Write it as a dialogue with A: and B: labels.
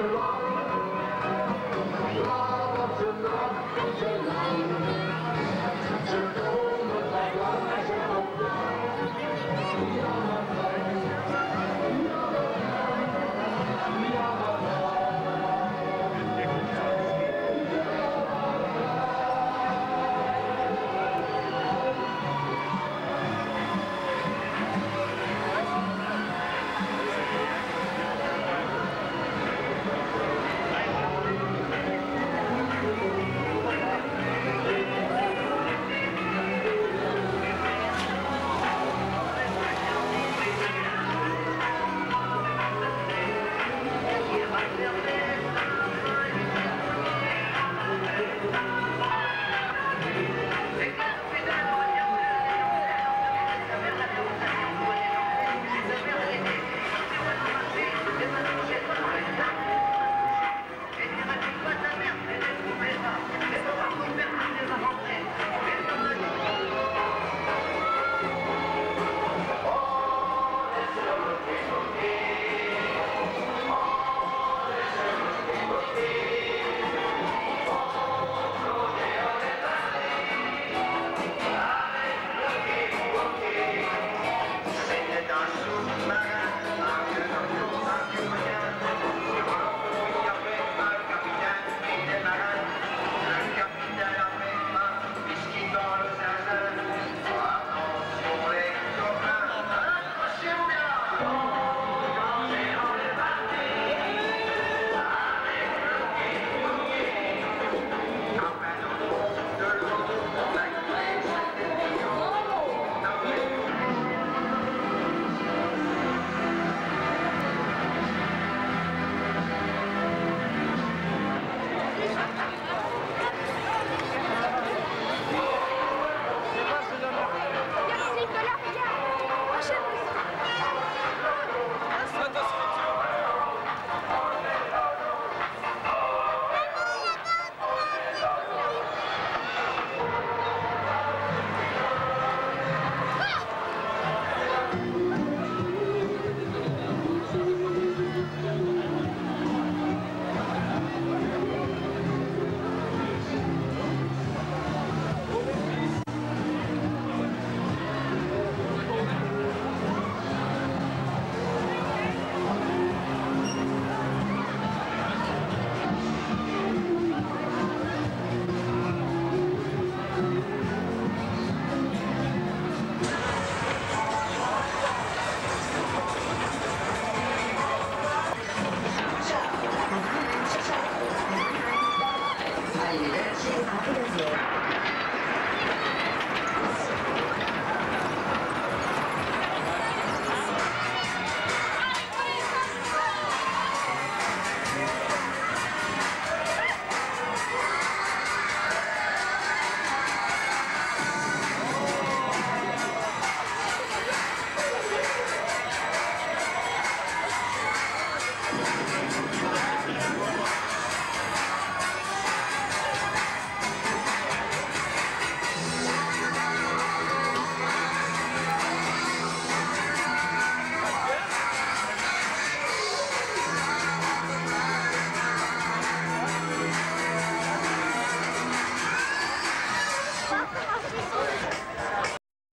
A: Bravo, Bravo,